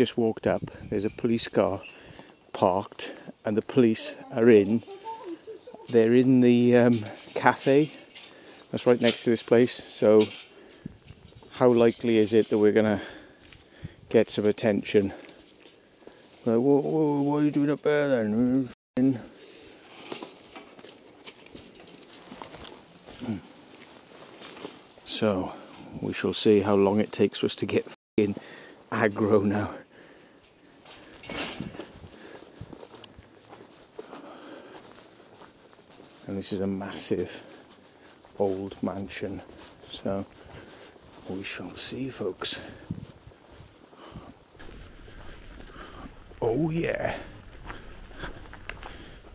Just walked up, there's a police car parked, and the police are in. They're in the um, cafe that's right next to this place. So, how likely is it that we're gonna get some attention? Like, what, are you doing up there then? So, we shall see how long it takes us to get in aggro now. And this is a massive old mansion, so we shall see, folks. Oh, yeah.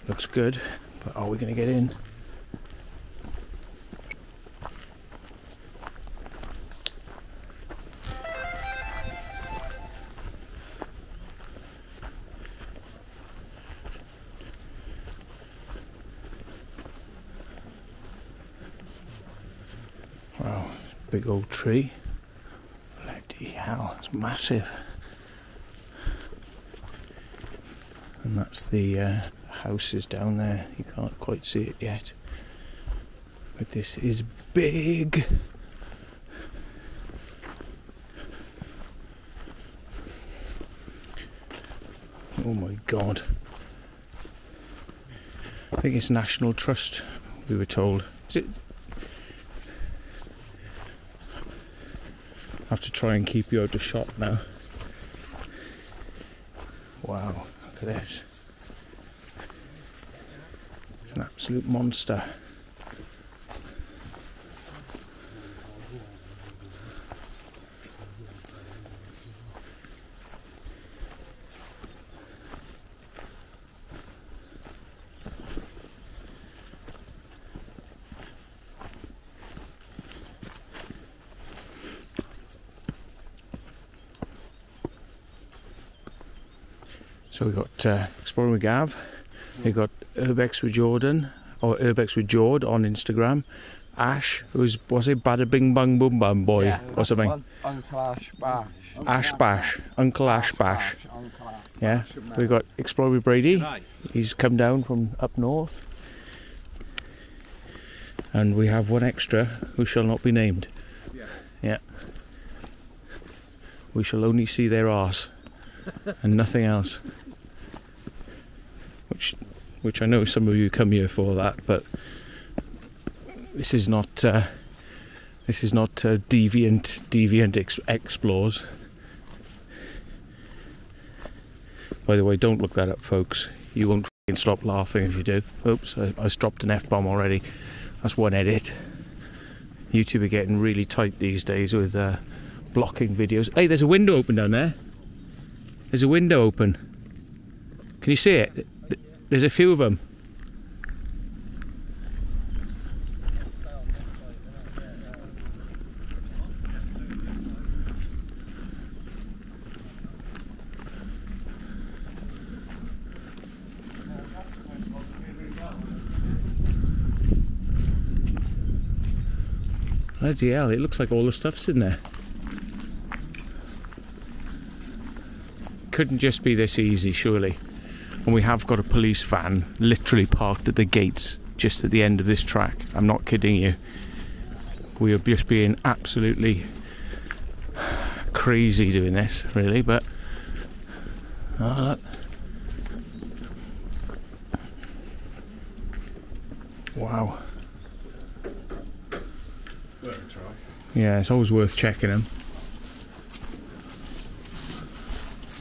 Looks good, but are we going to get in? Big old tree. Bloody hell, it's massive. And that's the uh, houses down there. You can't quite see it yet. But this is big. Oh my god. I think it's National Trust, we were told. Is it to try and keep you out of shot now. Wow, look at this. It's an absolute monster. So we've got uh, Exploring with Gav, we've got Urbex with Jordan, or Urbex with Jord on Instagram, Ash, who's, what's it, Bada Bing Bang Boom Bam Boy, Yeah, or something. Un- Uncle Ash Bash. Ash Bash, Uncle Ash Bash. Uncle Ash. Yeah, we've got Explore with Brady. He's come down from up north. And we have one extra who shall not be named. Yes. Yeah. We shall only see their arse and nothing else. Which, which I know some of you come here for that, but this is not. Uh, this is not uh, deviant, deviant ex- explores. By the way, don't look that up, folks. You won't stop laughing if you do. Oops, I, I dropped an F bomb already. That's one edit. YouTube are getting really tight these days with uh, blocking videos. Hey, there's a window open down there. There's a window open. Can you see it? There's a few of them. Bloody hell, it looks like all the stuff's in there. Couldn't just be this easy, surely. And we have got a police van literally parked at the gates just at the end of this track. I'm not kidding you. We are just being absolutely crazy doing this, really, but. Oh. Wow. Yeah, it's always worth checking them.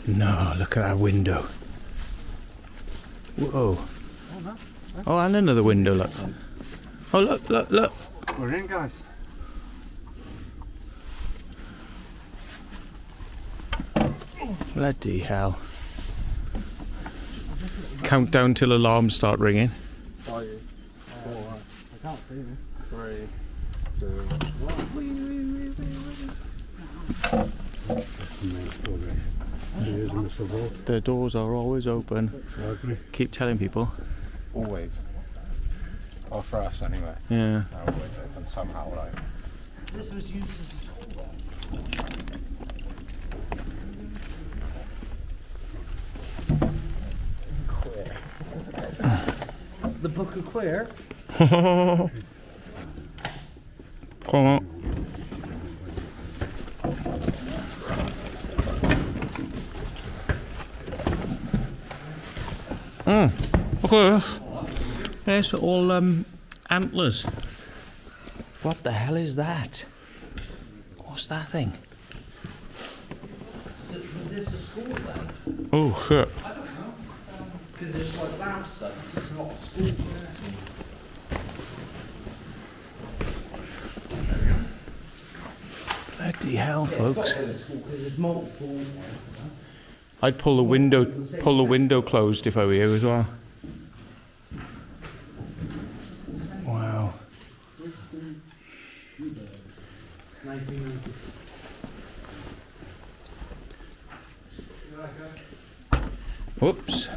No, look at that window. Whoa. Oh, oh, and another window, look. Oh, look, look, look. We're in, guys. Bloody hell. Countdown till alarms start ringing. Are? Four. I can't see me. Three, two, one. The doors are always open. Keep telling people. Always. Or for us, anyway. Yeah. They're always open somehow, like. This was used as a school then. The Book of Queer? Come on. Mm. Look at this. There's all um, antlers. What the hell is that? What's that thing? Was, was this a school then? Oh shit. Because it's like lab sites, there's a lot. Bloody hell, folks. Because. I'd pull the window pull the window closed if I were you as well. Wow. 1990. Whoops.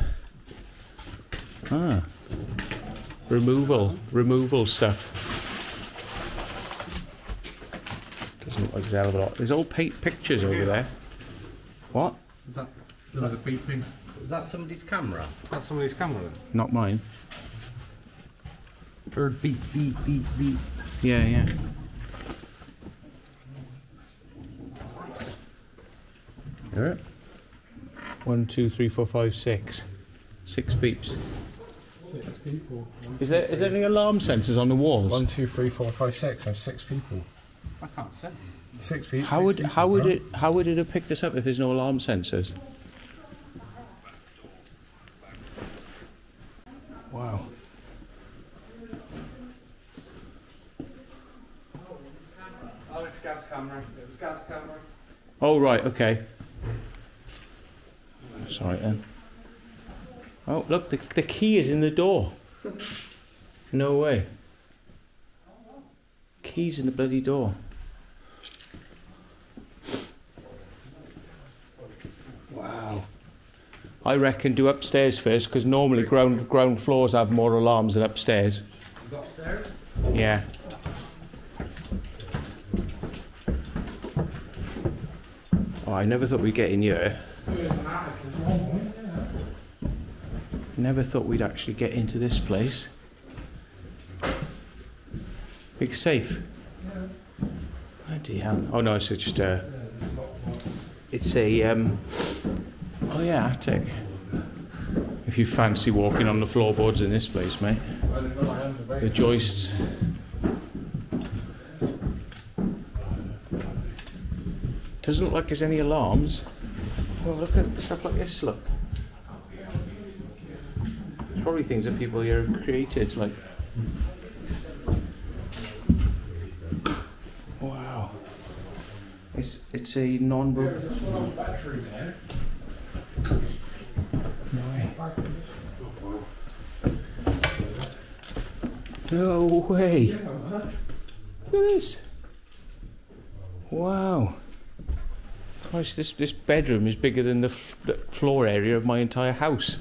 Ah. Removal. Removal stuff. Doesn't look like there's a hell of a lot. There's all paint pictures over there. What? Is that. There's a beeping. Was that somebody's camera? Is that somebody's camera then? Not mine. Heard beep, beep, beep, beep. Yeah, yeah. Hear it? One, two, three, four, five, six. Six beeps. Six people. Is there is there any alarm sensors on the walls? One, two, three, four, five, six. There's six people. I can't see. Six people. How would how would it how would it have picked us up if there's no alarm sensors? Wow. Oh, it's Gav's camera. It was Gav's camera. Oh right, okay. Sorry all right then. Oh look, the the key is in the door. No way. Keys in the bloody door. Wow. I reckon do upstairs first because normally ground ground floors have more alarms than upstairs. Got upstairs? Yeah. Oh, I never thought we'd get in here. Never thought we'd actually get into this place. Big safe. Bloody hell. Oh no, it's just a. It's a. Um, oh yeah, attic. If you fancy walking on the floorboards in this place, mate. The joists. Doesn't look like there's any alarms. Oh, look at stuff like this, look. Probably things that people here have created, like. Wow. It's it's a non-book. No way. Look at this. Wow. Christ, this, this bedroom is bigger than the, the floor area of my entire house.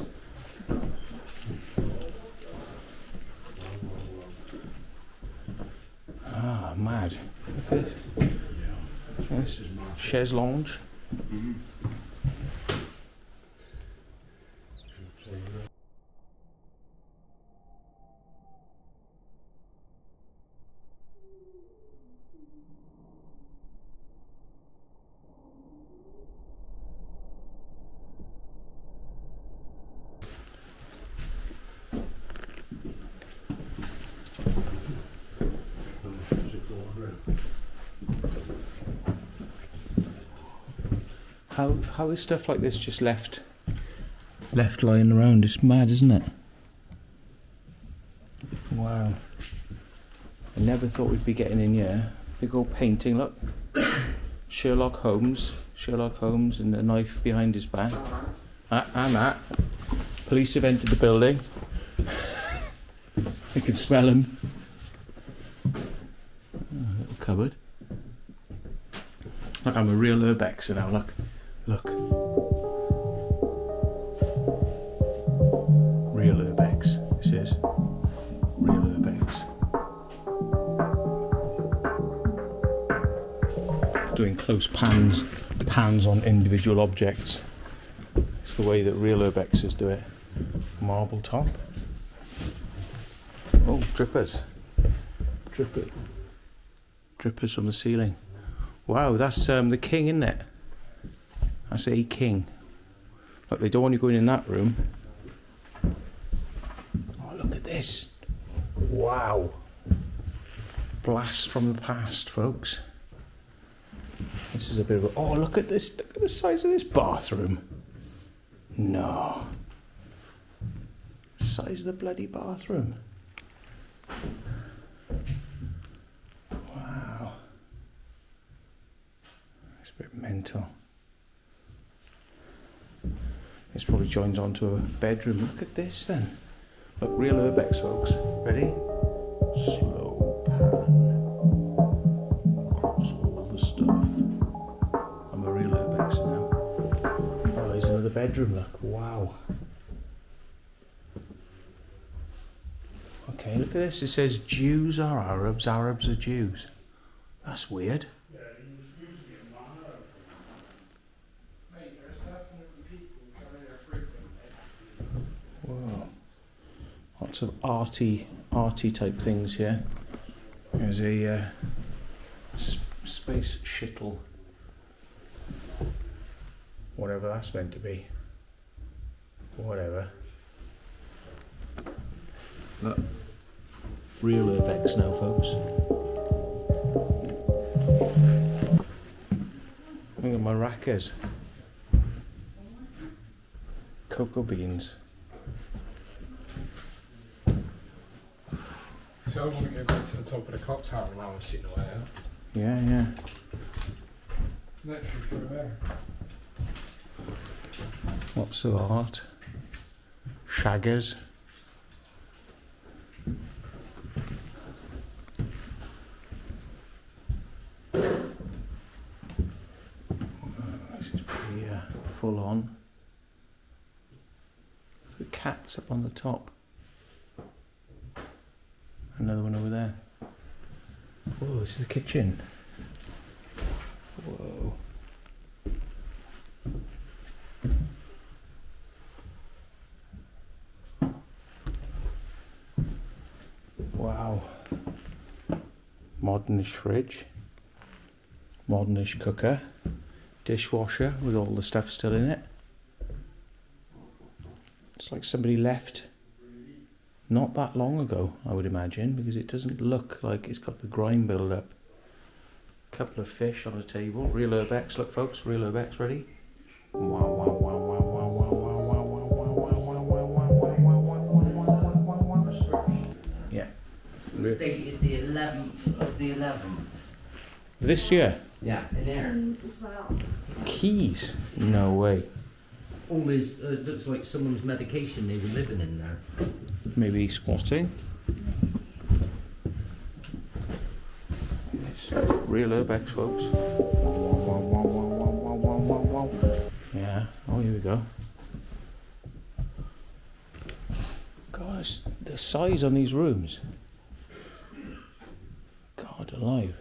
Jazz Lounge. How is stuff like this just left left lying around? It's mad, isn't it? Wow. I never thought we'd be getting in here. Big old painting, look. Sherlock Holmes. Sherlock Holmes and the knife behind his back. Ah, and that. Police have entered the building. I can smell him. Oh, little cupboard. Look, I'm a real urbexer now, look. Look. Real urbex, this is. Real urbex. Doing close pans, pans on individual objects. It's the way that real urbexers do it. Marble top. Oh, drippers. Dripper. Drippers from the ceiling. Wow, that's um, the king, isn't it? That's a king. Look, they don't want you going in that room. Oh, look at this. Wow. Blast from the past, folks. This is a bit of a. Oh, look at this. Look at the size of this bathroom. No. Size of the bloody bathroom. Wow. It's a bit mental. This probably joins onto a bedroom. Look at this then. Look, real urbex, folks. Ready? Slow pan. Across all the stuff. I'm a real urbex now. Oh, there's another bedroom, look. Wow. Okay, look at this. It says Jews are Arabs, Arabs are Jews. That's weird. Mate, there's definitely people coming here frequently. Whoa. Of arty, arty type things here. There's a uh, space shuttle. Whatever that's meant to be. Whatever. Look. Real Urbex now, folks. Look at maracas. Cocoa beans. So I want to go back to the top of the clock tower now I'm sitting away out. Yeah, yeah. Literally through there. Lots of art. Shaggers. This is pretty uh, full on. The cat's up on the top. Another one over there. Whoa, this is the kitchen. Whoa. Wow. Modernish fridge. Modernish cooker. Dishwasher with all the stuff still in it. It's like somebody left not that long ago, I would imagine, because it doesn't look like it's got the grime build up. Couple of fish on a table. Real urbex, look folks, real urbex ready. Wow, wow, wow, wow, wow, wow, wow, wow, wow, wow, wow, wow, wow, wow, wow, wow, wow, wow, wow, wow. Yeah. Re- the 11th of the 11th. This year? Yeah, in there. Keys as well. Keys? No way. Always uh, looks like someone's medication they were living in there. Maybe squatting. Yes. Real urbex, folks. Wow, wow, wow, wow, wow, wow, wow, folks. Yeah. Oh, here we go. Guys, the size on these rooms. God alive.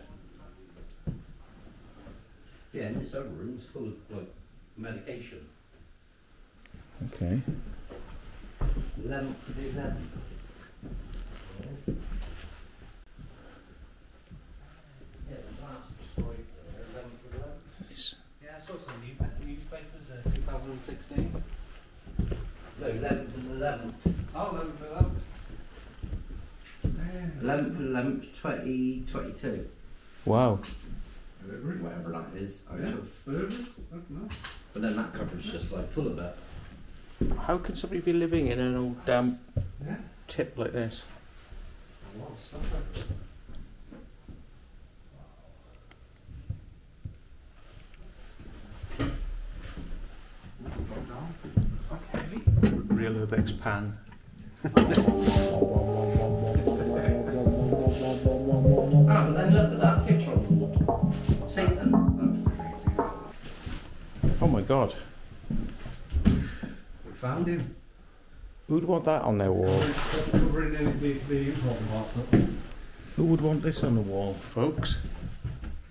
Yeah, and this other room's full of like medication. Okay the eleven. Yeah, the last story there, eleven for eleven. Nice. Yeah, I saw some new, newspapers, uh, 2016. No, eleven for the eleven. Oh, 11 for 11. Eleven for the eleven, twenty twenty-two. Wow. Whatever that is. Out Yeah. of, Burgers? Oh, no. but then that cupboard's just like full of it. How can somebody be living in an old damp Yeah. tip like this? A lot of stuff like. That's heavy. Real Urbex pan. Oh, oh, oh, god. We found him. Who'd want that on their wall? Who would want this on the wall, folks?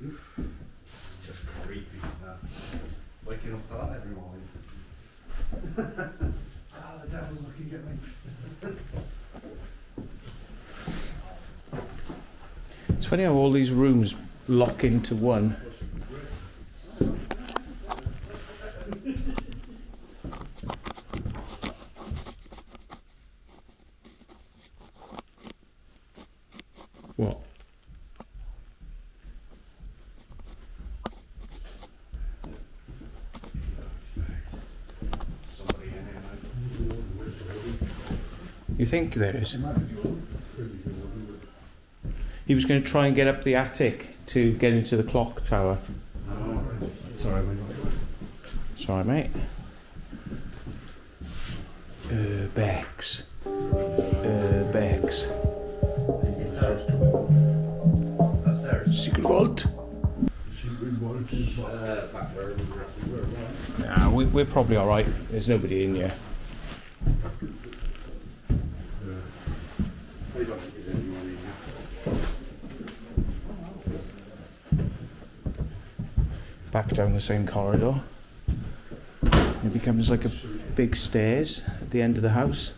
It's just creepy. That. Waking up to that every morning. ah, the devil's looking at me. It's funny how all these rooms lock into one. What? Somebody in here You think there is? He was going to try and get up the attic to get into the clock tower. Sorry, mate. Sorry, mate. Urbex. Urbex. Secret vault. Uh, back where we were. We were right. Nah, we, we're probably all right. There's nobody in here. I don't think there's anyone here. Back down the same corridor. It becomes like a big stairs at the end of the house.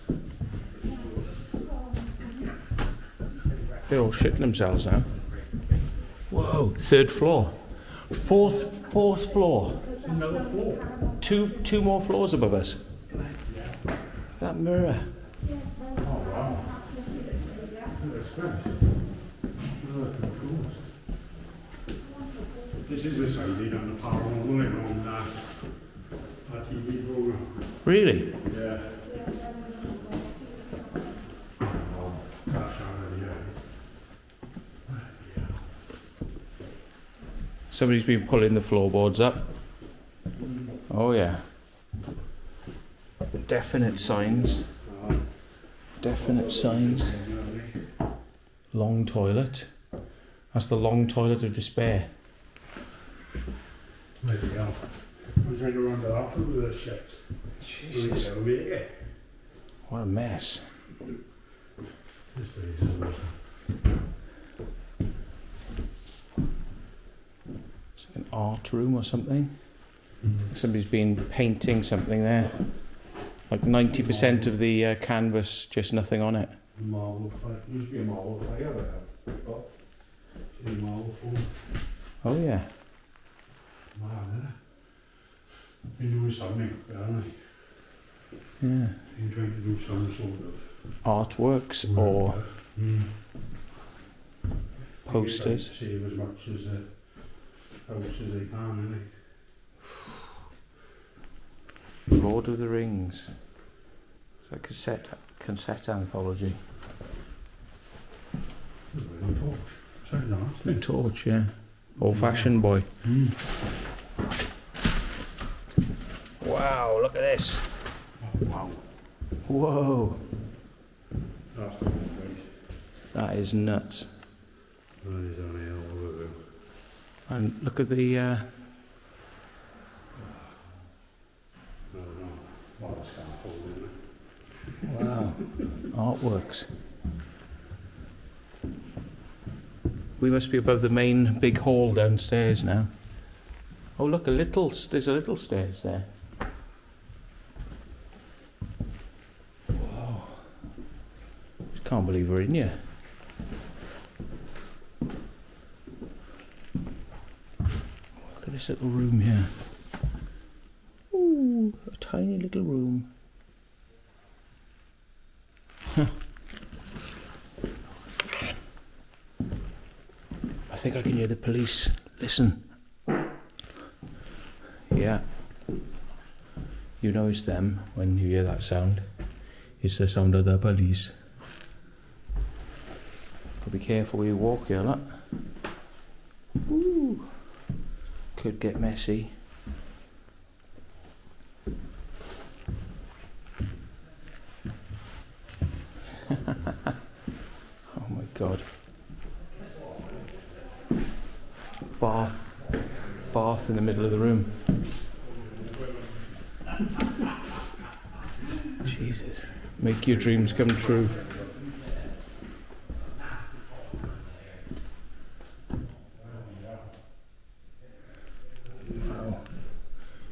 They're all shitting themselves now. Whoa, third floor. Fourth fourth floor. Another floor. Two two more floors above us. That mirror. Wow. This is the side they done the paranormal on that TV program. Really? Yeah. That's already, yeah. Somebody's been pulling the floorboards up. Oh yeah. Definite signs. Definite signs. Long toilet. That's the long toilet of despair. There we go. I'm trying to run that off with shit. Jesus. There we go. What a mess. This place is awesome. It's like an art room or something. Somebody's been painting something there. Like 90% of the uh, canvas, just nothing on it. Marble. Used to be a marble fire there. But it's a marble form. Oh yeah. Yeah. Been doing something, haven't I? Yeah. Been trying to do some sort of Artworks or Mm. posters. Save as much as a house as they can, Lord of the Rings. It's like a cassette, cassette anthology. Innit? Sorry, no. The torch, yeah. Old fashioned boy. Mm. Wow, look at this. Wow. Whoa. That's the whole place. That is nuts. That is on a hell of a view. And look at the. Uh, I don't know. What a scaffold, isn't it? wow. Artworks. We must be above the main big hall downstairs now. Oh, look, a little. There's a little stairs there. Whoa! Can't believe we're in here. Look at this little room here. Ooh, a tiny little room. Think I can hear the police. Listen. Yeah. You know it's them when you hear that sound. It's the sound of the police. But be careful where you walk here, look. Ooh. Could get messy. oh my god. Bath. Bath in the middle of the room. Jesus. Make your dreams come true. Wow.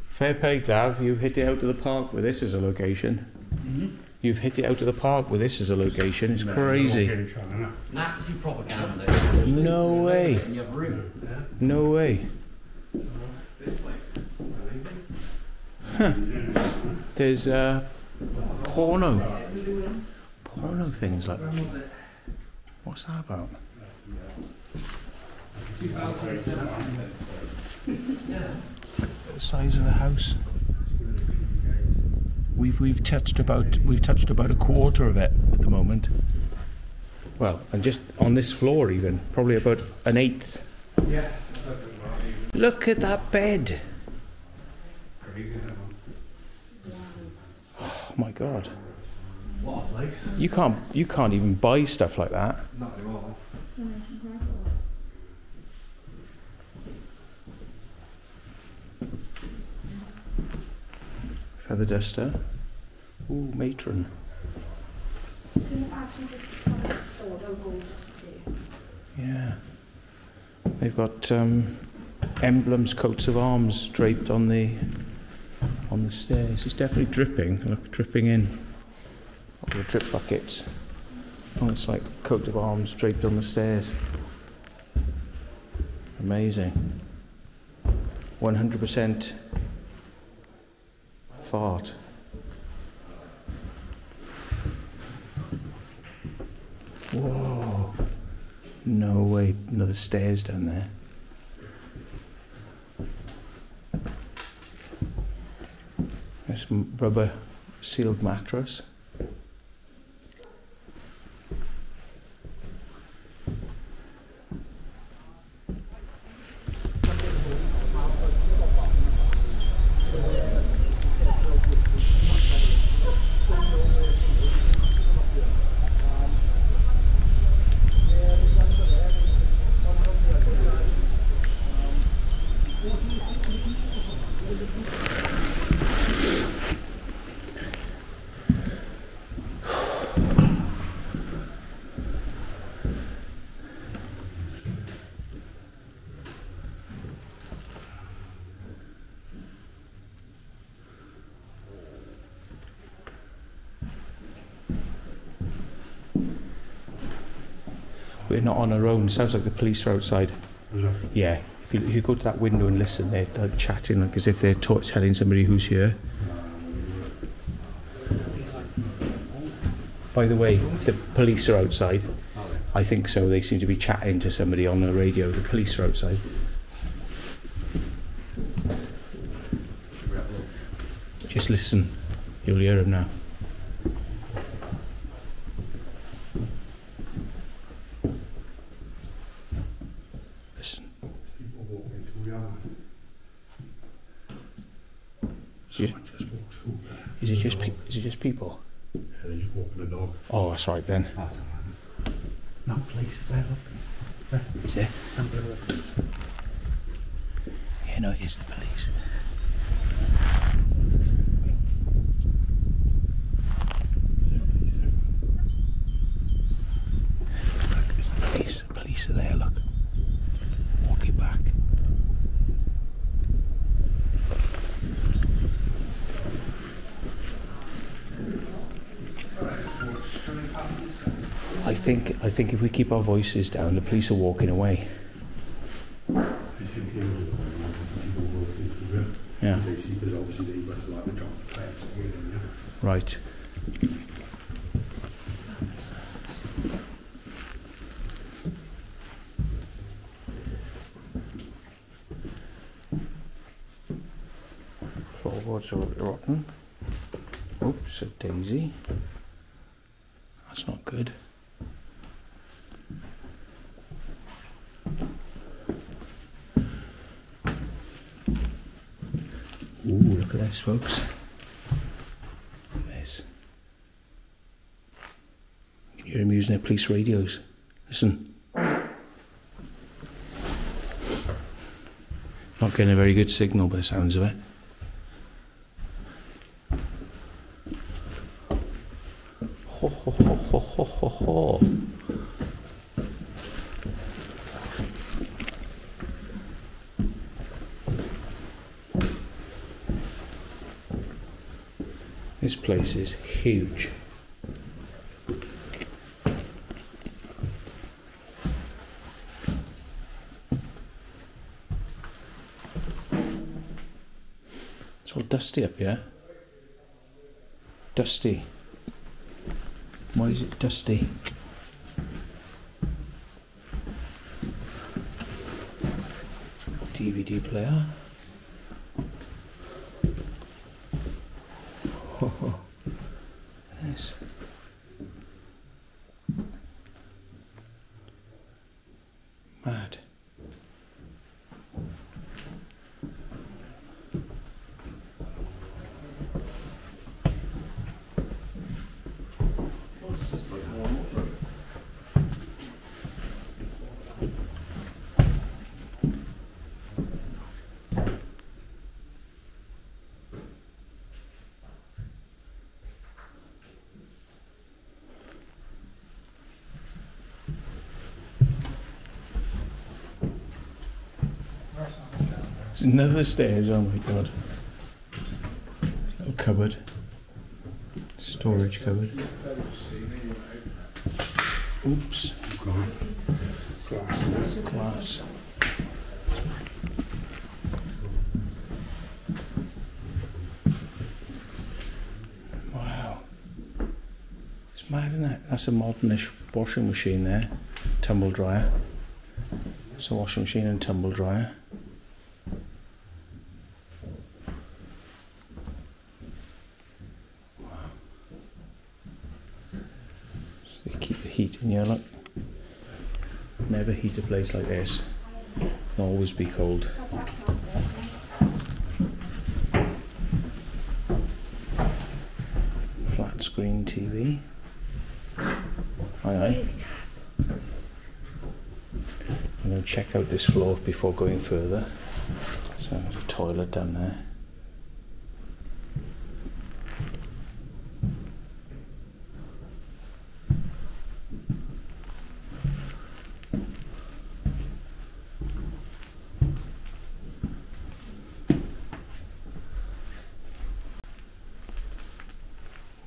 Fair play, Gav. You've hit it out of the park with this as a location. You've hit it out of the park with this as a location. It's crazy. Nazi propaganda. No way. And you have. No way. Huh. There's uh, porno. Porno things like What's that about? The size of the house. We've we've touched about we've touched about a quarter of it at the moment. Well, and just on this floor even, probably about an eighth. Yeah. Look at that bed. Oh my god. What a place. You can't you can't even buy stuff like that. Not. Feather duster. Ooh, matron. Yeah. They've got um, emblems, coats of arms draped on the on the stairs. It's definitely dripping. Look, dripping in. All the drip buckets. Oh, it's like coat of arms draped on the stairs. Amazing. 100% fart. Whoa. No way, another stairs down there. There's rubber sealed mattress. We're on. Sounds like the police are outside. Yeah. If you, if you go to that window and listen, they're, they're chatting like as if they're telling somebody who's here. By the way, the police are outside. I think so. They seem to be chatting to somebody on the radio. The police are outside. Just listen. You'll hear them now. Listen. People walking through the yard. Yeah. Someone just walked through there. Is it just pe- is it just people? Yeah, they're just walking the dog. Oh, that's right. No police there, look. Is it? Down there, look. Yeah, no, it's the police. Look, it's the police. The police are there, look. Walking back. Think I think if we keep our voices down, the police are walking away. Yeah. Right. Floorboards are rotten. Oops, a daisy. That's not good. Ooh, look at this, folks. This. You can hear him using their police radios. Listen. Not getting a very good signal by the sounds of it. This is huge. It's all dusty up here. Dusty. Why is it dusty? DVD player. Yes. Mad. That's not down there. There's another stairs, oh my god. Little cupboard. Storage cupboard. Oops. Glass. Wow. It's mad, isn't it? That's a modernish washing machine there. Tumble dryer. It's a washing machine and tumble dryer. So they keep the heat in here, look. Never heat a place like this. It'll always be cold. Flat screen TV. Aye aye. I'm going to check out this floor before going further. So there's a toilet down there.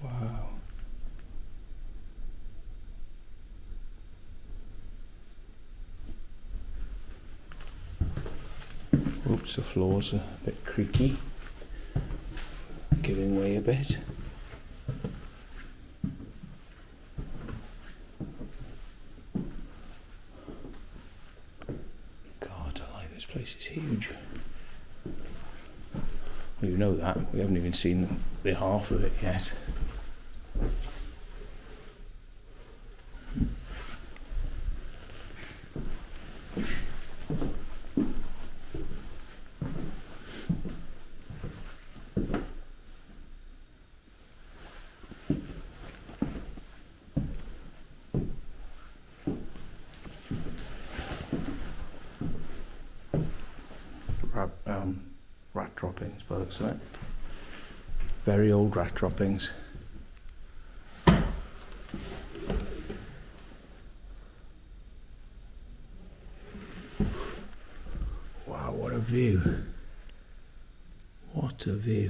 Wow. Oops, a bit creaky. Giving way a bit. God, I like this place it's huge. You know that. We haven't even seen the half of it yet. rat, um, rat droppings by looks of it. Very old rat droppings. Wow, what a view. What a view.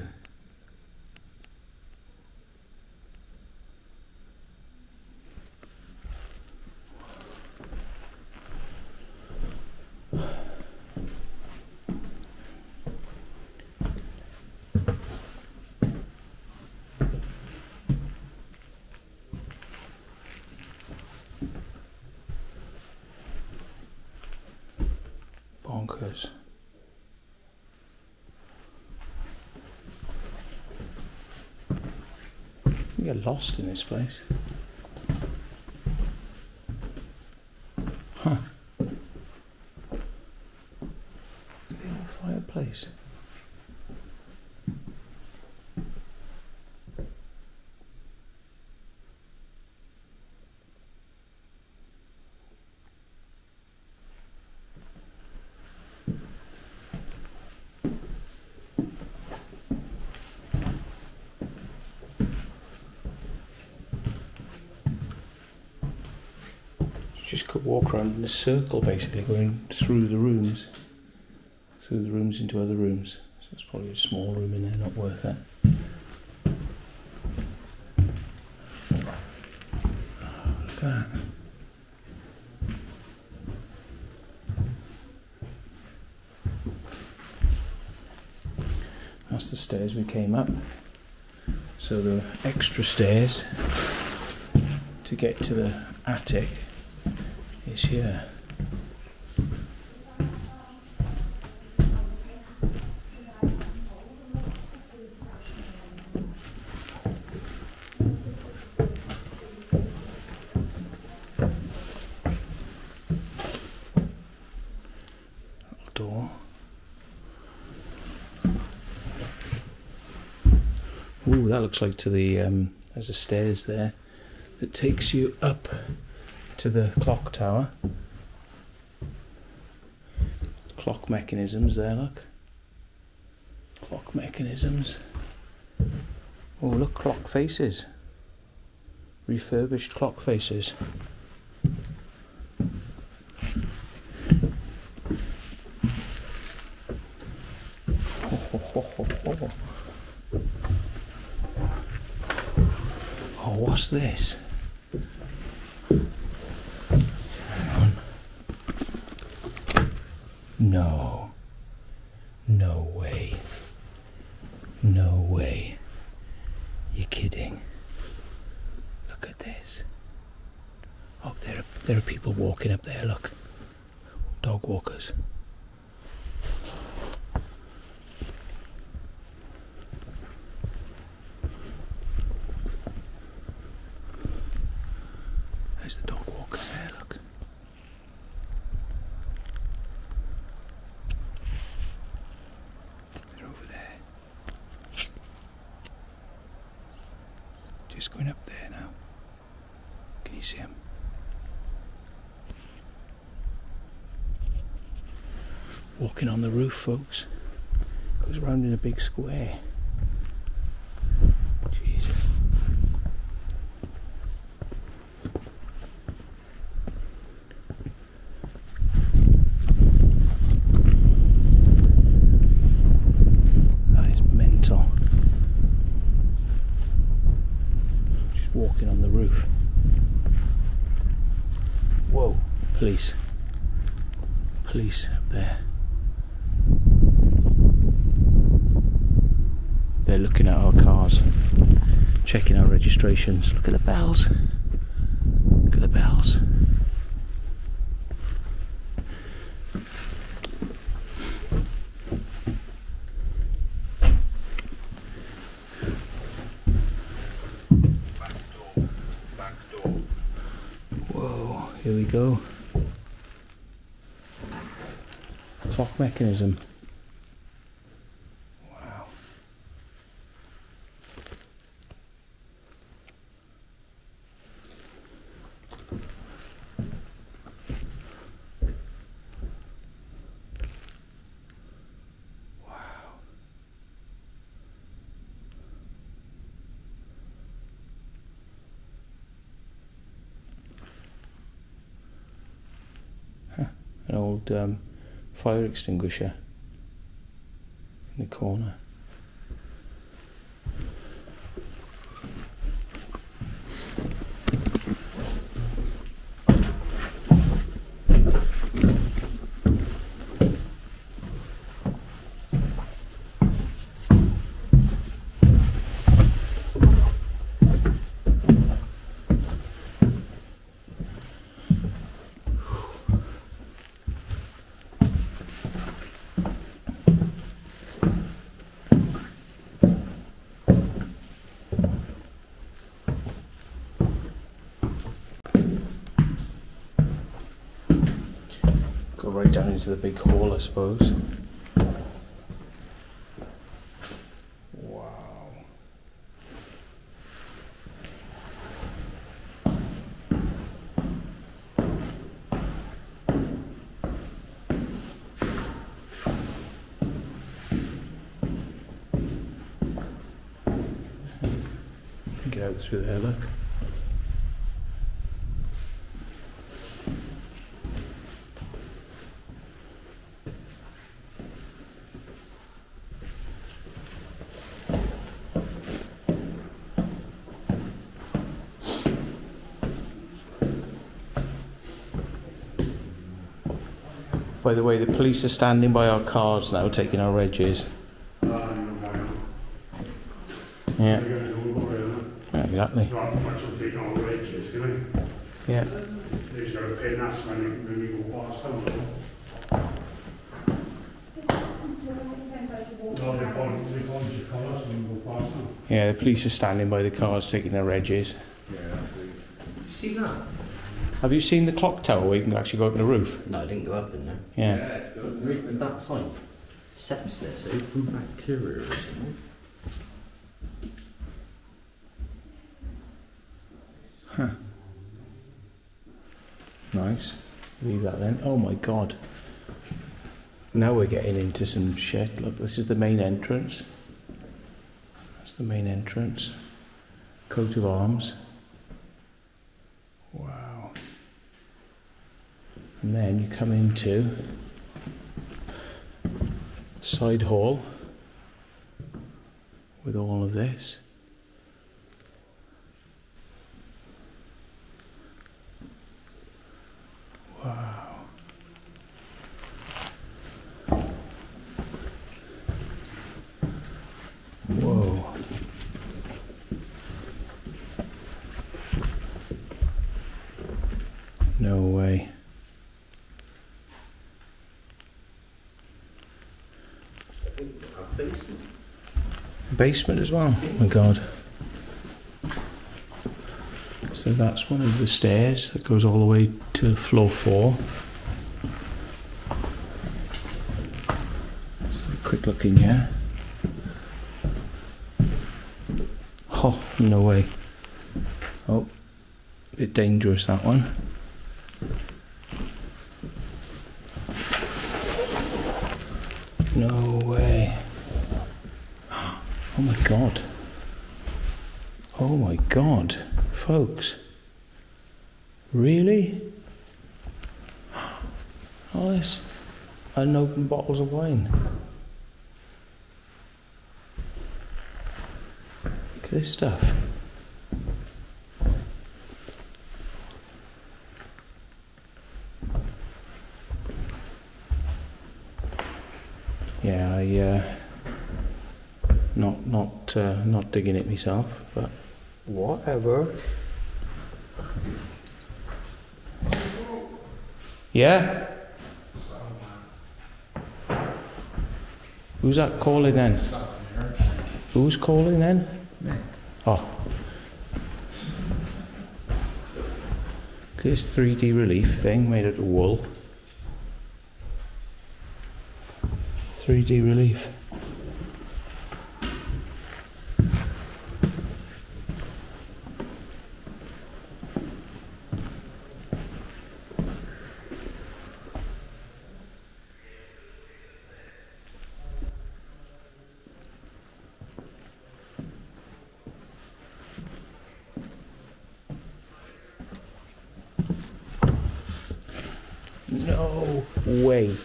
get lost in this place. Huh. Look at the old fireplace. just could walk around in a circle basically going through the rooms through the rooms into other rooms. So it's probably a small room in there not worth Oh, look at that. That's the stairs we came up. So the extra stairs to get to the attic here. Door. Ooh, that looks like to the um, there's a stairs there that takes you up to the clock tower. Clock mechanisms there, look. Clock mechanisms. Oh, look, clock faces. Refurbished clock faces. Oh, what's this? No. No way. No way. You're kidding. Look at this. Oh, there are, there are people walking up there, look. Dog walkers. There's the dog walkers there, look. They're over there. Just going up there now. Can you see them? Walking on the roof, folks. Goes round in a big square. Jeez. That is mental. Just walking on the roof. Whoa, police. Police up there. They're looking at our cars, checking our registrations. Look at the bells. Look at the bells. Whoa, here we go. Clock mechanism. Wow. Wow. An old um, fire extinguisher in the corner. Down into the big hall, I suppose. Wow. Get out through there, look. By the way, the police are standing by our cars now, taking our edges. You're fine. Yeah, You're gonna go over there, yeah, exactly. Not much will take all the edges, can I? Yeah. They just gotta pay us when we, when we go past them. No, they point, they point your colours when we go past them. Yeah, the police are standing by the cars, taking their edges. You see that? Have you seen the clock tower where you can actually go up on the roof? No, I didn't go up in there. Yeah. it's good. Read with that sign. Sepsis, eh? open bacteria or something. Nice. Leave that then. Oh my god. Now we're getting into some shit. Look, this is the main entrance. That's the main entrance. Coat of arms. Wow. And then you come into side hall with all of this. Wow. Whoa. No way. Our basement. Basement as well. Oh my god. So that's one of the stairs that goes all the way to floor four. So quick look in here. Oh, no way. Oh, bit dangerous that one. No. Oh my god. Oh my god. Folks. Really? Oh, All this unopened bottles of wine. Look at this stuff. Yeah, I uh, not not not digging it myself, but whatever. Yeah. Who's that calling then? Who's calling then? Oh. This 3D relief thing made out of wool. 3D relief. No way.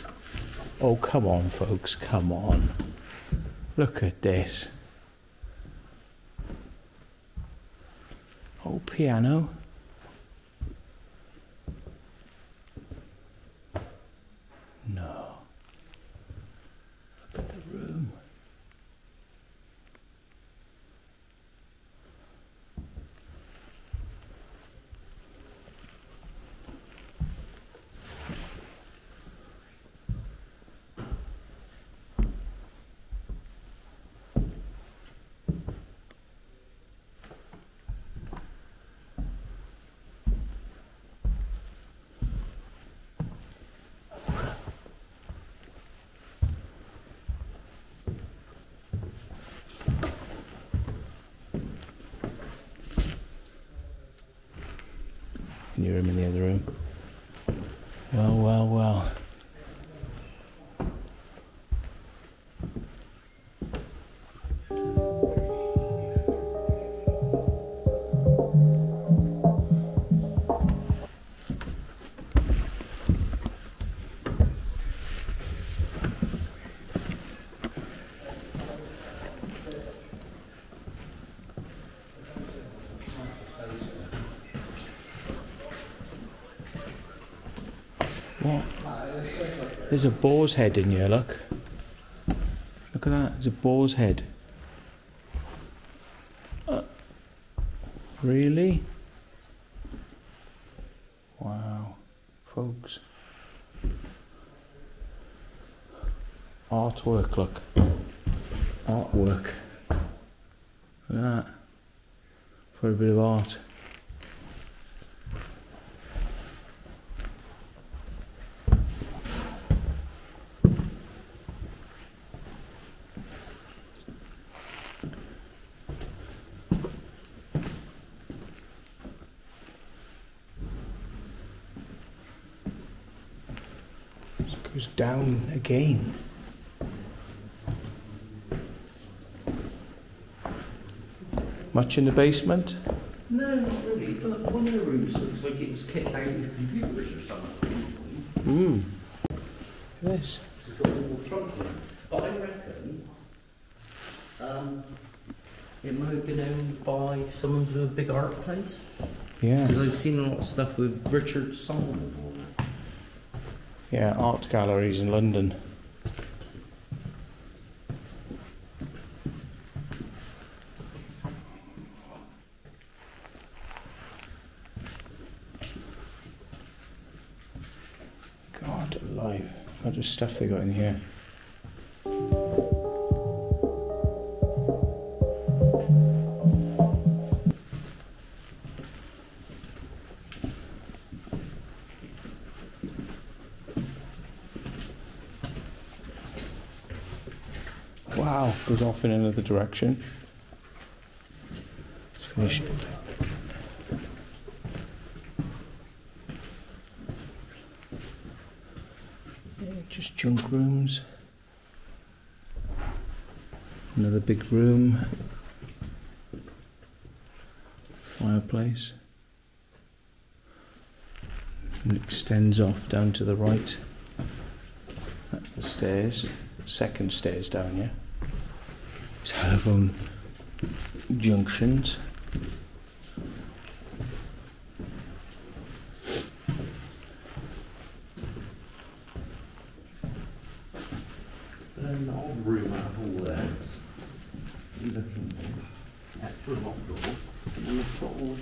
Oh, come on, folks, come on. Look at this. Oh, piano. There's a boar's head in here, look. Look at that, there's a boar's head. Uh, really? Wow, folks. Artwork, look. Artwork. Look at that. For a bit of art. It goes down again. Much in the basement? No, not really, but one of the rooms looks like it was kicked out with computers or something. Hmm. This. It's got all the trunk in it. But I reckon um, it might have been owned by someone with a big art place. Yeah. Because I've seen a lot of stuff with Richard Solomon. Yeah, art galleries in London. Another direction. Let's finish. Yeah, just junk rooms. Another big room. Fireplace. And extends off down to the right. That's the stairs. Second stairs down here. Telephone junctions. But an old room out of all that. You're looking at the lock door, and it's got all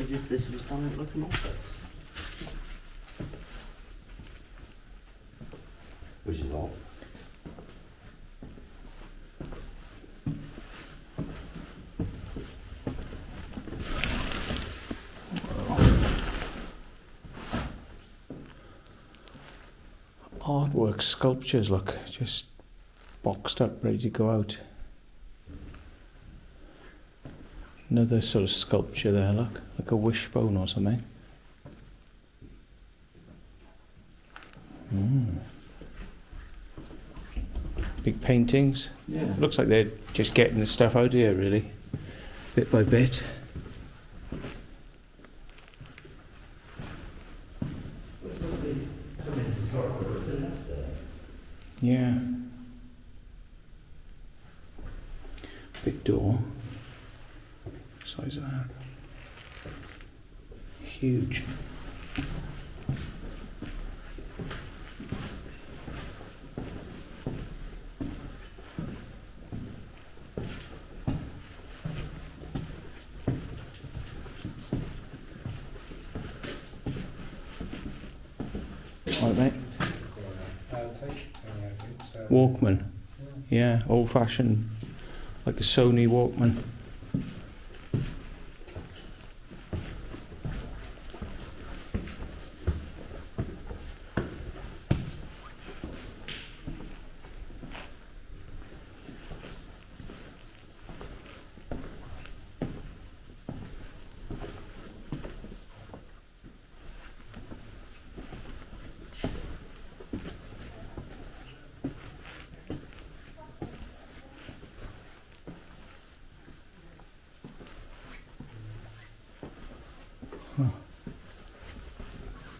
as if this was done at like an office. Which is odd. Artwork, sculptures, look, just boxed up, ready to go out. Another sort of sculpture there, look, like a wishbone or something. Mm. Big paintings. Yeah. Looks like they're just getting the stuff out here, really, bit by bit. Yeah. Big door. Size of that. Huge. Right, mate. Uh, take, uh, I think so. Walkman. Yeah, old fashioned, like a Sony Walkman.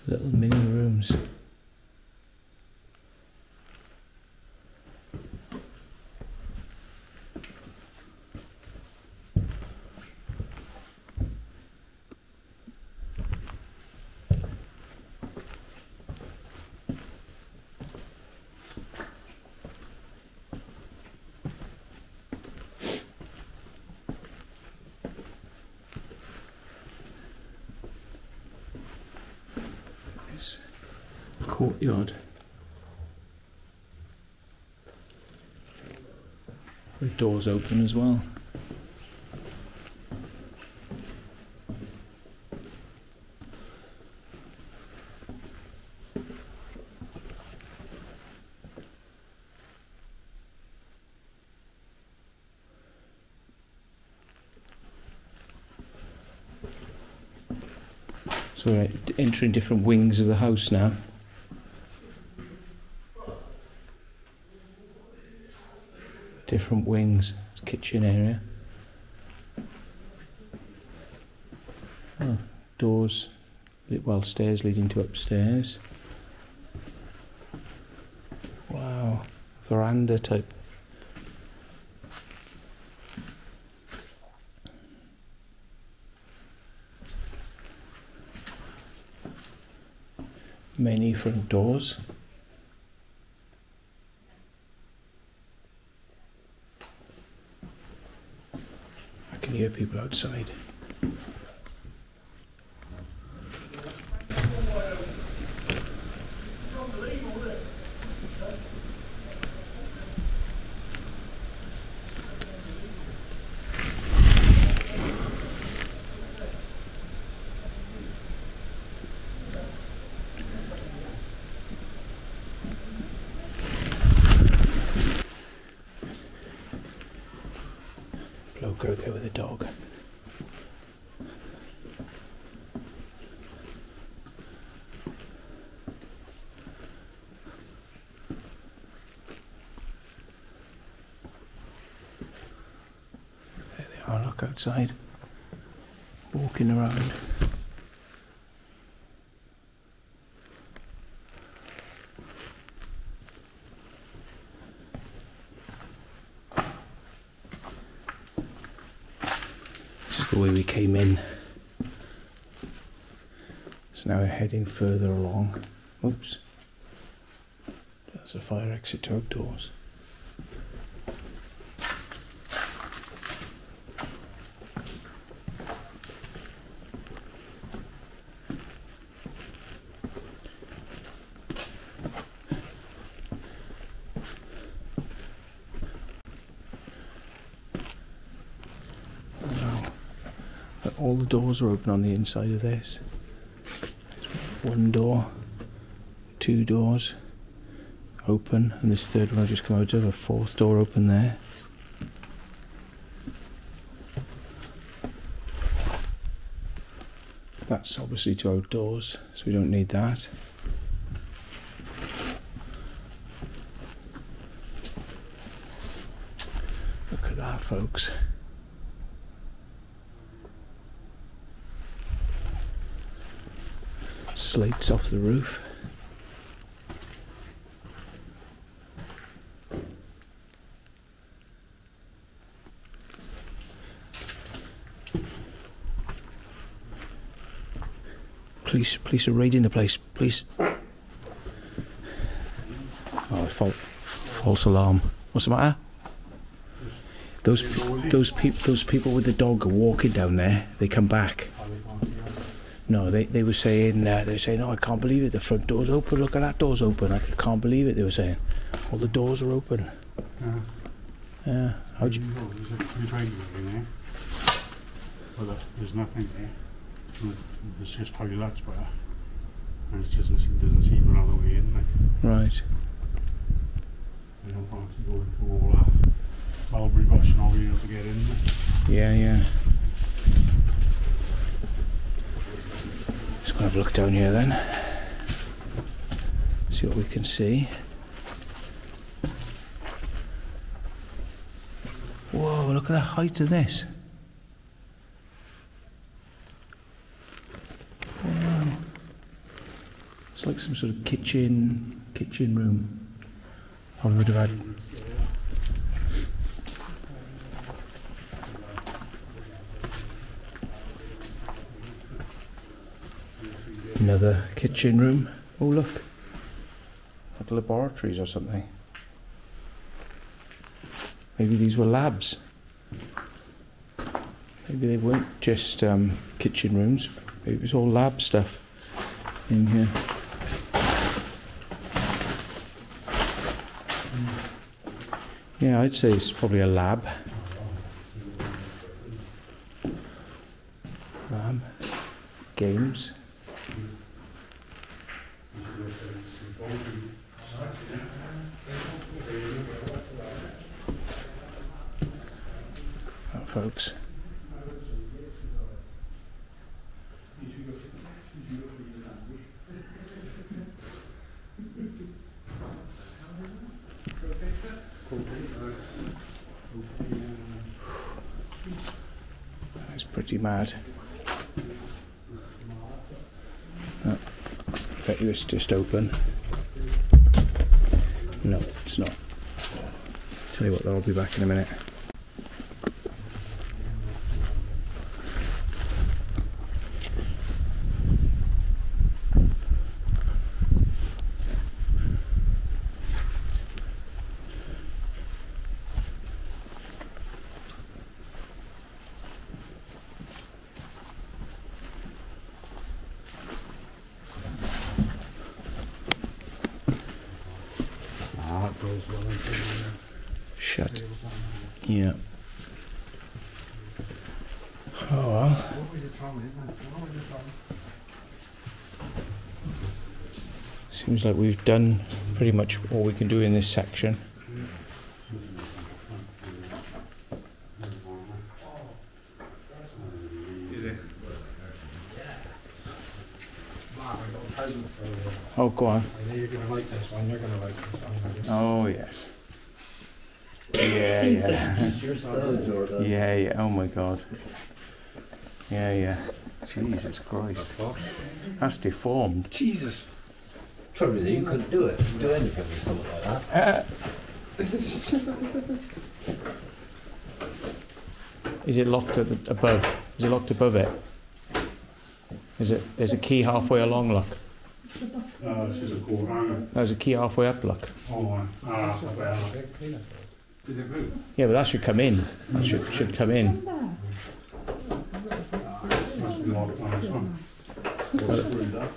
Little mini rooms. Courtyard. With doors open as well. So we're entering different wings of the house now. Different wings, kitchen area. Oh, doors, well, stairs leading to upstairs. Wow, veranda type. Many front doors. I can hear people outside. Bloke out there with a dog. Outside. Walking around. This is the way we came in. So now we're heading further along. Oops. That's a fire exit to outdoors. Doors are open on the inside of this. One door, two doors open, and this third one I just come out of, a fourth door open there. That's obviously to outdoors, so we don't need that. Look at that, folks. Slates off the roof. Police, police are raiding the place. Police. Oh, fal- false alarm. What's the matter? Those those people those people with the dog are walking down there. They come back. No, they, they were saying uh, they were saying, "Oh, I can't believe it. The front door's open. Look at that door's open. I can't believe it." They were saying, "All the doors are open." Yeah. Yeah. How'd you? There's a few dragon in there. There's nothing there. It's just toilets, but and it doesn't seem, doesn't seem another way in. Like Right. you don't have to go through all that Mulberry bush and all you know to get in. Yeah, yeah. I'll have a look down here then. See what we can see. Whoa, look at the height of this. Wow. It's like some sort of kitchen, kitchen room. Probably would have had another kitchen room. Oh look, like laboratories or something. Maybe these were labs. Maybe they weren't just um, kitchen rooms. Maybe it was all lab stuff in here. Yeah, I'd say it's probably a lab. Lab. Games. Folks. That's pretty mad. Oh, bet you it's just open. No, it's not. Tell you what, I'll be back in a minute. Ah, it goes well into the, Shut. uh, Yeah. Oh well. What was the trouble. What was the trouble? Seems like we've done pretty much all we can do in this section. Is it? Mark, I got a present for you. Oh, go on. I know you're gonna like this one, you're gonna like this one. Oh, yes. Yeah, yeah. You're so Jordan. Yeah, yeah. Oh my god. Yeah, yeah. Jesus Christ. That's deformed. Jesus. Trouble is, you couldn't do it. Do anything with something like that. Is it locked at the, above? Is it locked above it? Is it? There's a key halfway along, look. Uh, it's just a cool hanger. There's a key halfway up, look. Oh, uh, ah, Is. It? Yeah, but that should come in. That should should come in. that's locked on this one. Or screwed up.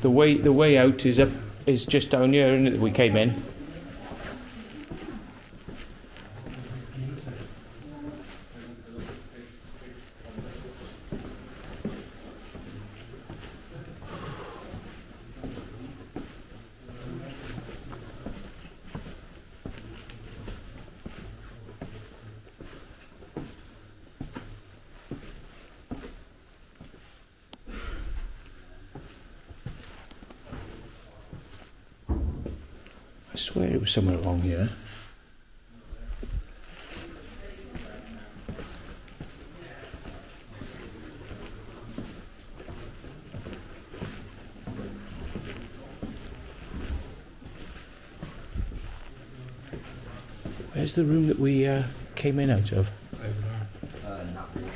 The way the way out is up is just down here, and We came in. Swear it was somewhere along here. Where's the room that we uh, came in out of? Over there. Uh, not really.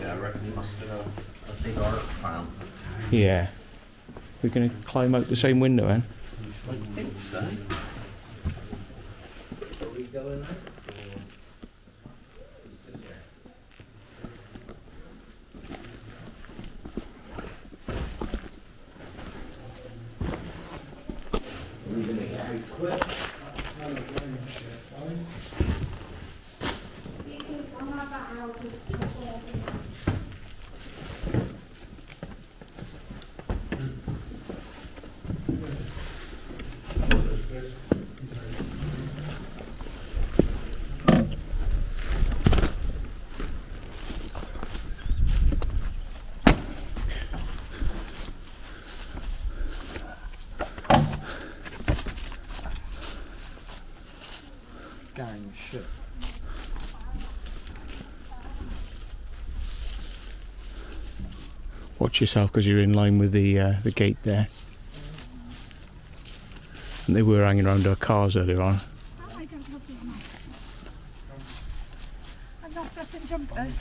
Yeah, I reckon he must have been a, a big art fan. Yeah. We're going to climb out the same window, then? I think so. Are we going there? We're gonna get out quick. Gang shit. Watch yourself because you're in line with the uh, the gate there. And they were hanging around our cars earlier on. I don't have the amount. I'm not flipping jumpers.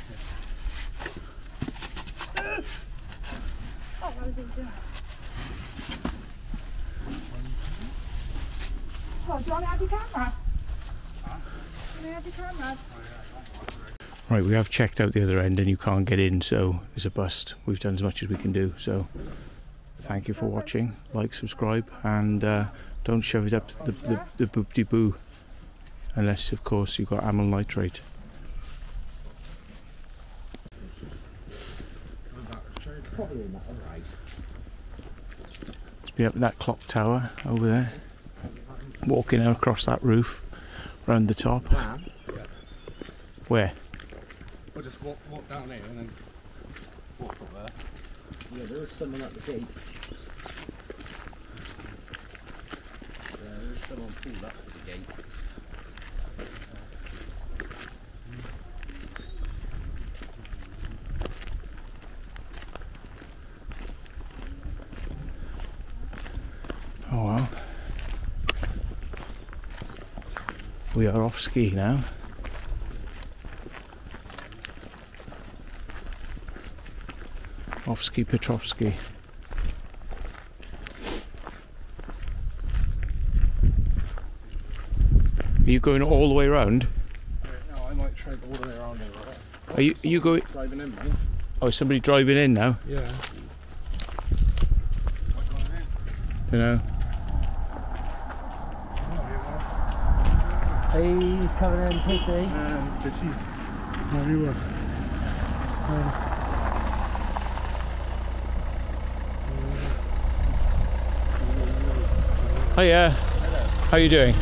Oh, that was easy. Oh, do you want to have your camera? Do you want to have your camera? Right, we have checked out the other end and you can't get in, so it's a bust. We've done as much as we can do, so thank you for watching. Like, subscribe, and uh, don't shove it up the, the, the boopty boo. Unless, of course, you've got amyl nitrate. Probably not alright. Let's be up at that clock tower over there. Walking across that roof, round the top. Where? We'll just walk, walk down here and then walk up there. Yeah, there was someone at the gate. Yeah, there was someone pulled up to the gate. Oh well. We are off ski now. Off ski Petrovsky. Are you going all the way around? No, I might try all the way around here. Right? Are you are you going? Driving in, mate. Oh, is somebody driving in now? Yeah. You know. He's coming in pissy. Um, did she? How you were? Hiya. How you doing?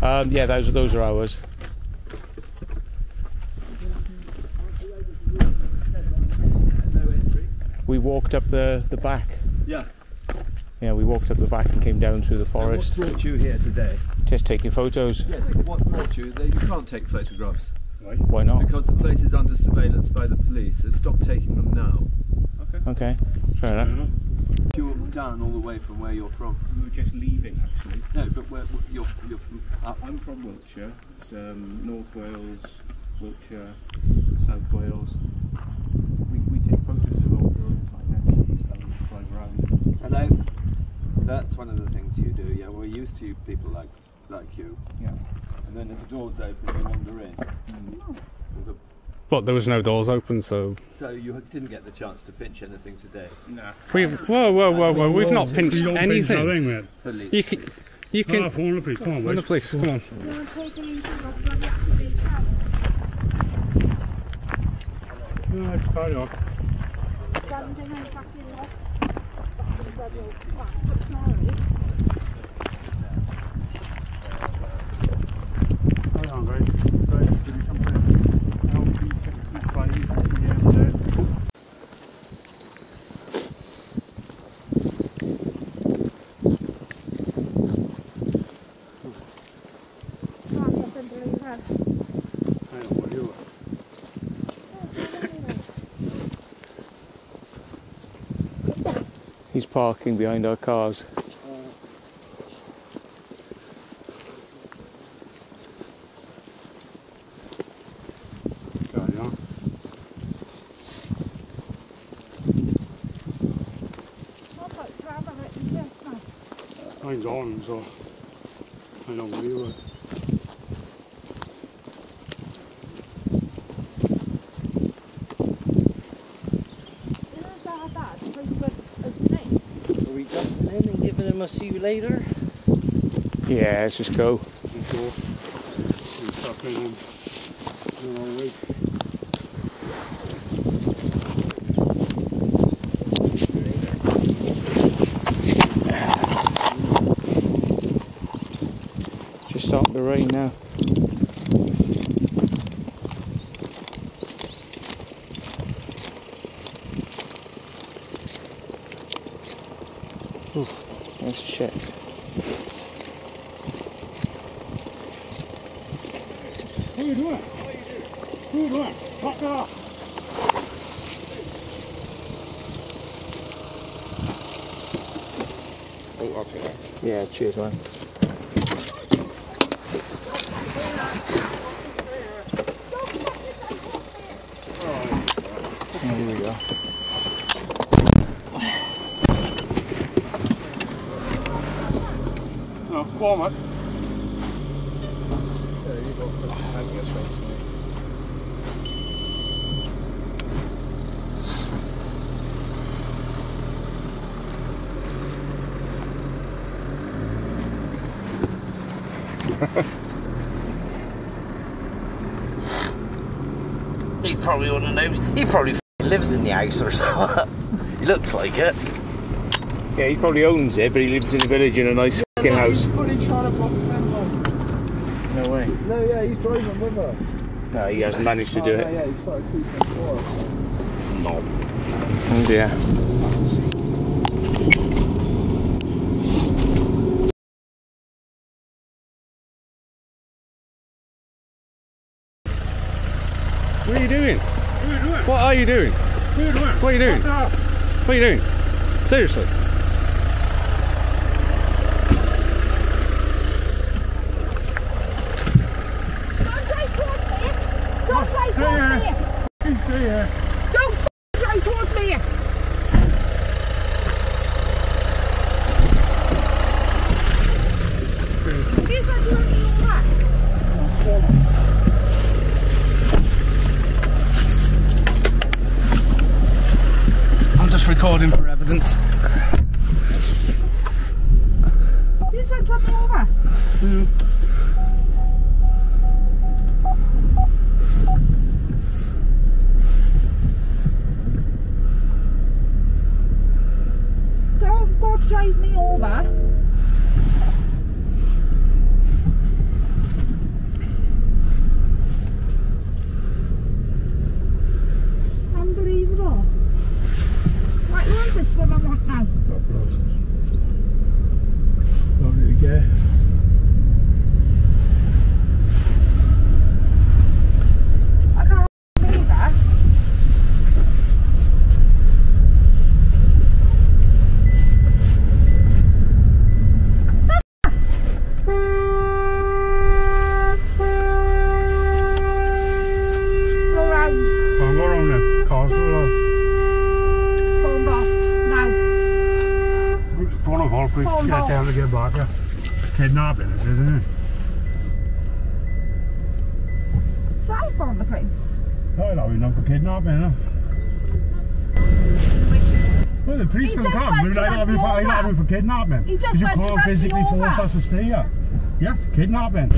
Um, yeah, those those are ours. We walked up the the back. Yeah. Yeah, we walked up the back and came down through the forest, What brought you here today? just taking photos. Yes, what brought you? That you can't take photographs Why not? because the place is under surveillance by the police. So stop taking them now. Okay, Okay, fair enough. You're down all the way from where you're from. We were just leaving actually. No, but where where- you're you're from up. I'm from Wiltshire. It's um, North Wales, Wiltshire, South Wales. We, we take photos of old roads like this and drive around. Hello. That's one of the things you do. Yeah, we're used to people like like you. Yeah. And then if the door's open, you wander in. A- But there was no doors open, so. So you didn't get the chance to pinch anything today. Nah. We've, whoa, whoa, whoa, whoa, we've not pinched anything. Police. You can, you Oh, can, phone the police. Come on, phone the police, come on. You want to take an easy off from the activate camera? No, let's carry on. Rather than have back in there. Sorry. Carry on, guys. Guys, give me something. Help me get this fine. Yeah, there. That's something to leave out. I know what you He's parking behind our cars. Carry on. I'll put grab on it and this now. Mine's on, so I don't know where you were. You know that that place with a snake? Are we jumping in a see you later? Yeah, let's just go. You stop in and you're all right. Just starting to rain now. Ooh, that's shit. What are you doing? What are you doing? Fuck off! Oh, I'll take that. Yeah, cheers, He probably wouldn't know. He probably lives in the house or something. he looks like it. Yeah, he probably owns it, but he lives in the village in a nice fucking house. Fully trying to block them. No way. No, yeah, he's driving with her. No, he hasn't managed to do oh, it. Yeah, yeah, he's started keeping for her. Knob. Oh dear. What are you doing? What are you doing? What are you doing? What are you doing? Seriously? Shall I phone the police? Oh, no, enough for kidnapping, huh? Well, the police can come. We're to like, run having me for, over. for kidnapping. He just 'Cause you went can't run me physically force us to stay here. Yes, kidnapping.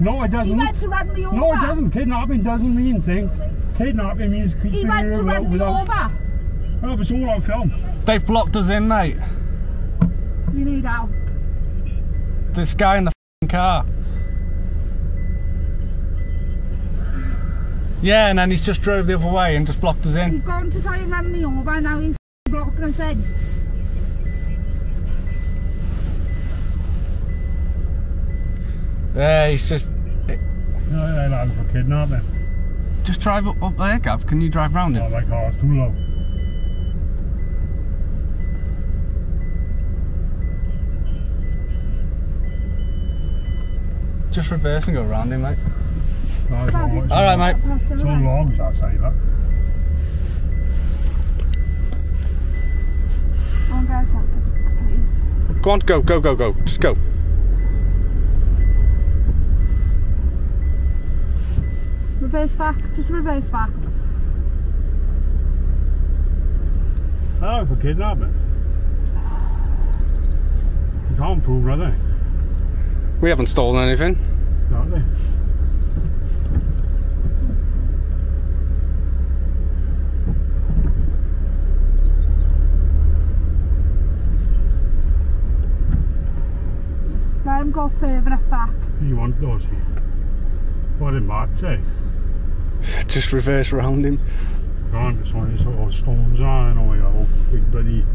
No, it doesn't. went to run me over. No, it doesn't. Kidnapping doesn't mean thing. Kidnapping means keeping He you went to without- run me over. Oh, but it's all on film. They've blocked us in, mate. You need help. This guy in the car. Yeah, and then he's just drove the other way and just blocked us in. He's gone to try and run me over. Now he's blocking us in. Yeah, he's just No, they're allowed for kidnapping. just drive up, up there, Gav. Can you drive round Oh, it? my car's too low. Just reverse and go round him, mate. No, it's Have you- all- All right, mate. Pass it It's all around. logs, I say that. I'm going to please. Go on, go, go, go, go. Just go. Reverse back. Just reverse back. Oh, for kidnapping. You can't prove nothing, We haven't stolen anything. don't they? Let him go further enough back. You want those here. What did Mark say? Just reverse round him. Can't just one of these sort of stones on or you know, big bloody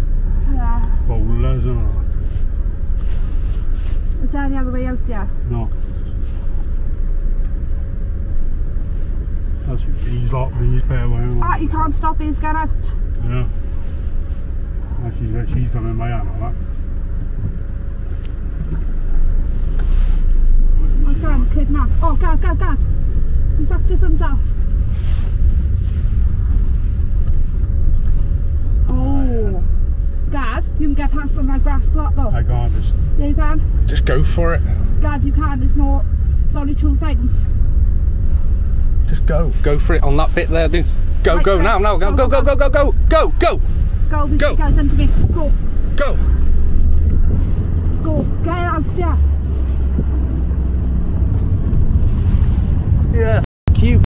Yeah. boulders and all that. Is there any other way out, yeah? No. That's these lot, these pair way. Ah, you can't stop his getting out. Yeah. She's, she's coming by hand, all that. Son kidnapped. Oh, Gav, Gav, Gav. He fucked his himself. Oh. Gav, you can get past on that grass plot though. I can't just Yeah, you can. just go for it. Gav, you can. There's no. It's only two things. Just go. Go for it on that bit there, dude. Go, Right, go right. now, now, go, go, Go, go, go, go, go, go, go, go, Go, these Go. guys into me. Go, go. go. Get out, yeah. Yeah. Cute.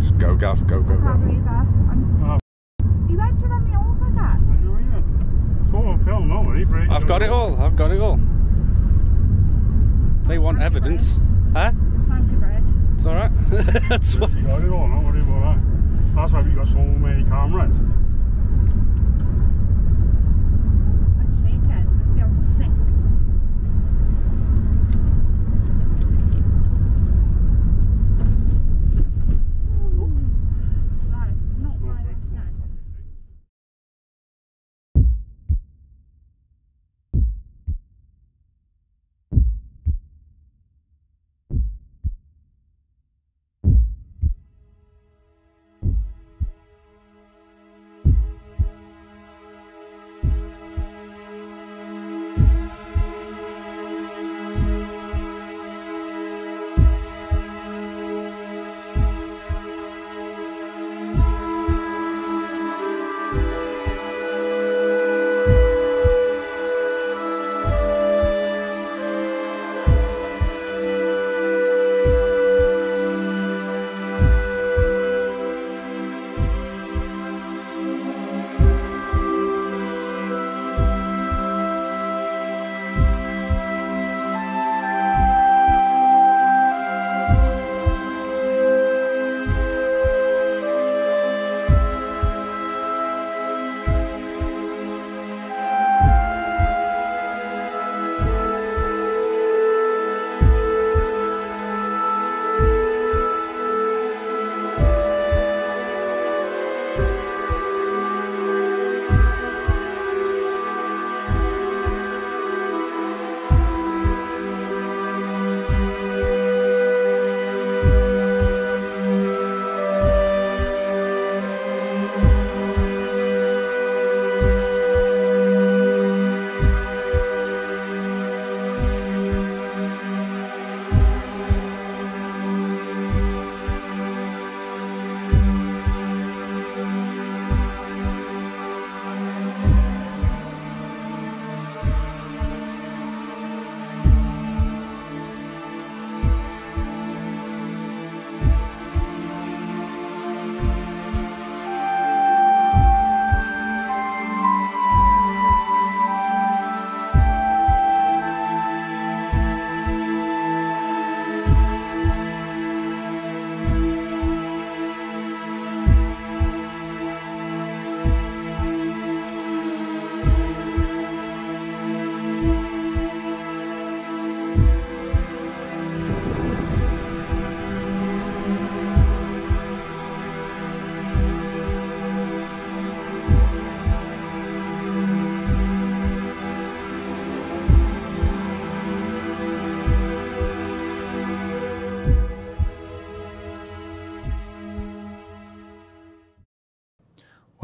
Just go, Gav, go, go, Can't go. believe that. Oh. And he went to run me over that. I've got it all. I've got it all. They want evidence. Huh? Thank you, It's all right. That's what.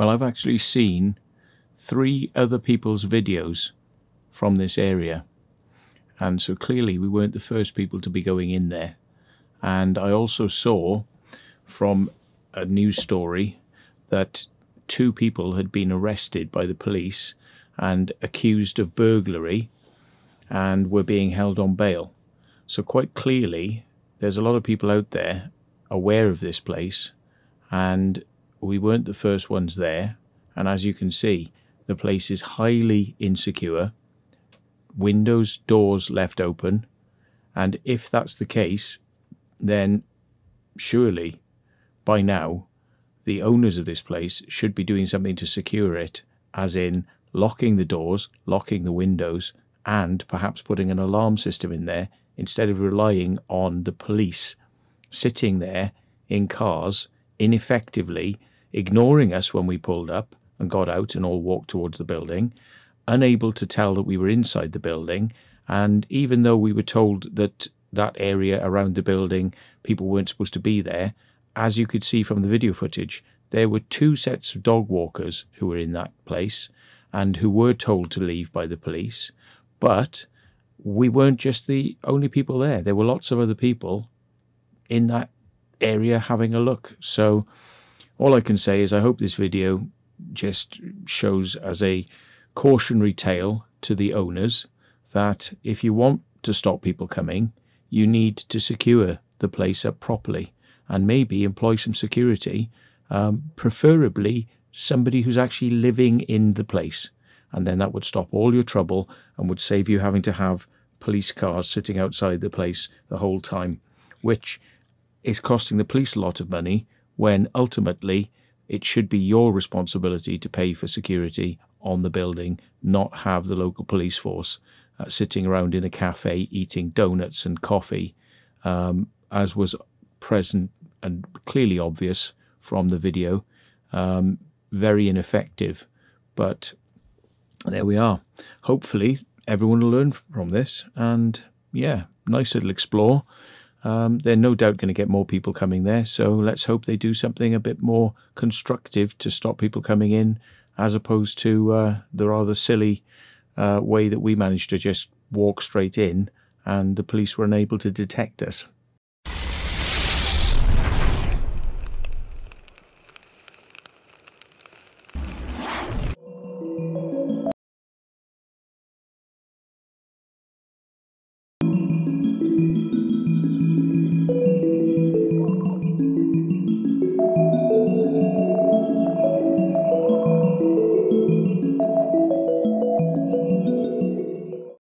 Well, I've actually seen three other people's videos from this area. And so clearly we weren't the first people to be going in there. And I also saw from a news story that two people had been arrested by the police and accused of burglary and were being held on bail. So quite clearly there's a lot of people out there aware of this place and we weren't the first ones there. And as you can see, the place is highly insecure. Windows, doors left open. And if that's the case, then surely by now the owners of this place should be doing something to secure it, as in locking the doors, locking the windows, and perhaps putting an alarm system in there instead of relying on the police sitting there in cars ineffectively ignoring us when we pulled up and got out and all walked towards the building unable to tell that we were inside the building. And even though we were told that that area around the building, people weren't supposed to be there, as you could see from the video footage, there were two sets of dog walkers who were in that place and who were told to leave by the police. But we weren't just the only people there. There were lots of other people in that area having a look. So all I can say is I hope this video just shows as a cautionary tale to the owners that if you want to stop people coming, you need to secure the place up properly and maybe employ some security, um, preferably somebody who's actually living in the place. And then that would stop all your trouble and would save you having to have police cars sitting outside the place the whole time, which is costing the police a lot of money when ultimately it should be your responsibility to pay for security on the building, not have the local police force uh, sitting around in a cafe eating donuts and coffee, um, as was present and clearly obvious from the video. Um, very ineffective, but there we are. Hopefully, everyone will learn from this, and yeah, nice little explore. Um, they're no doubt going to get more people coming there, so let's hope they do something a bit more constructive to stop people coming in, as opposed to uh, the rather silly uh, way that we managed to just walk straight in and the police were unable to detect us.